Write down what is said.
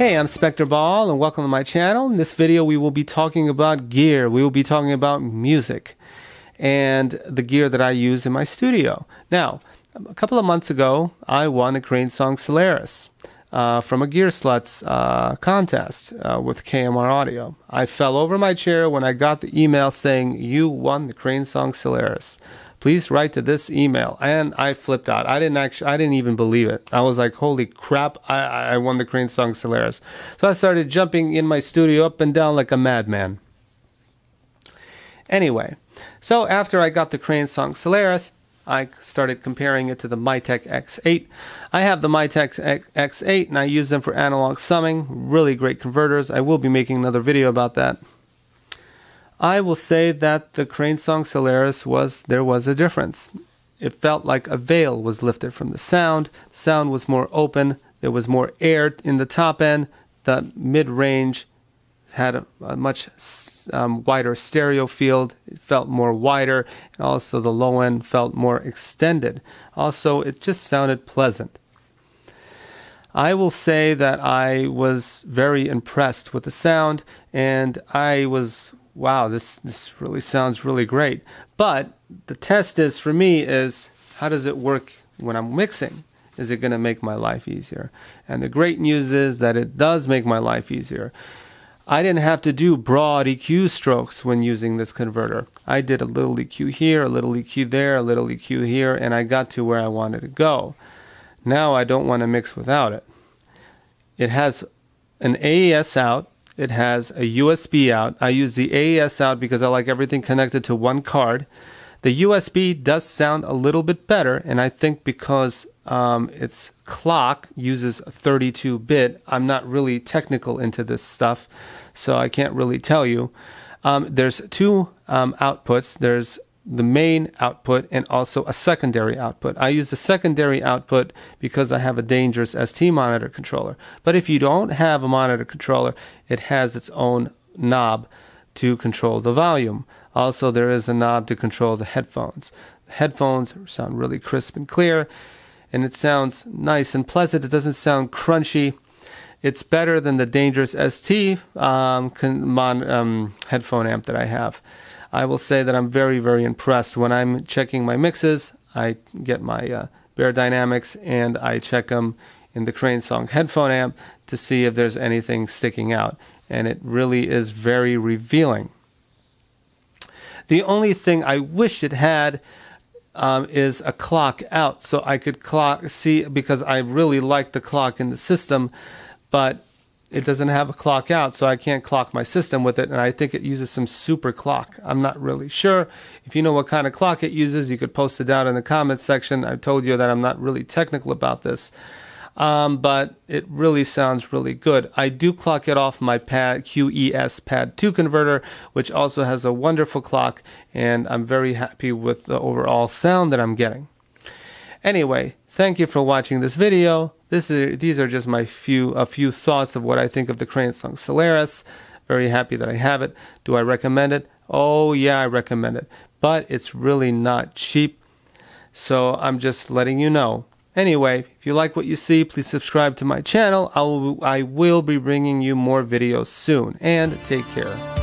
Hey, I'm Spektor Baal and welcome to my channel. In this video we will be talking about gear. We will be talking about music and the gear that I use in my studio. Now, a couple of months ago, I won a Crane Song Solaris uh, from a Gear Slutz uh, contest uh, with KMR Audio. I fell over my chair when I got the email saying, You won the Crane Song Solaris please write to this email. And I flipped out. I didn't actually, I didn't even believe it. I was like, holy crap, I, I won the Crane Song Solaris. So I started jumping in my studio up and down like a madman. Anyway, so after I got the Crane Song Solaris, I started comparing it to the Mytek X8. I have the Mytek X8 and I use them for analog summing. Really great converters. I will be making another video about that. I will say that the Crane Song Solaris was there was a difference. It felt like a veil was lifted from the sound. Sound was more open. There was more air in the top end. The mid range had a, a much um, wider stereo field. It felt more wider, also the low end felt more extended. Also, it just sounded pleasant. I will say that I was very impressed with the sound, and I was wow, this this really sounds really great. But the test is for me is how does it work when I'm mixing? Is it going to make my life easier? And the great news is that it does make my life easier. I didn't have to do broad EQ strokes when using this converter. I did a little EQ here, a little EQ there, a little EQ here, and I got to where I wanted to go. Now I don't want to mix without it. It has an AES out, it has a USB out. I use the AES out because I like everything connected to one card. The USB does sound a little bit better, and I think because um, its clock uses 32 bit, I'm not really technical into this stuff, so I can't really tell you. Um, there's two um, outputs. There's the main output and also a secondary output. I use the secondary output because I have a dangerous ST monitor controller. But if you don't have a monitor controller, it has its own knob to control the volume. Also, there is a knob to control the headphones. The headphones sound really crisp and clear, and it sounds nice and pleasant. It doesn't sound crunchy. It's better than the dangerous ST um, mon- um, headphone amp that I have. I will say that I'm very, very impressed. When I'm checking my mixes, I get my uh, Beyerdynamics and I check them in the Crane Song headphone amp to see if there's anything sticking out. And it really is very revealing. The only thing I wish it had um, is a clock out so I could clock see because I really like the clock in the system, but it doesn't have a clock out, so I can't clock my system with it, and I think it uses some super clock. I'm not really sure. If you know what kind of clock it uses, you could post it down in the comments section. I told you that I'm not really technical about this, um, but it really sounds really good. I do clock it off my pad QES Pad 2 converter, which also has a wonderful clock, and I'm very happy with the overall sound that I'm getting. Anyway, thank you for watching this video. This is, these are just my few a few thoughts of what I think of the Crane Song Solaris. Very happy that I have it. Do I recommend it? Oh yeah, I recommend it. But it's really not cheap. So I'm just letting you know. Anyway, if you like what you see, please subscribe to my channel. I will, I will be bringing you more videos soon. And take care.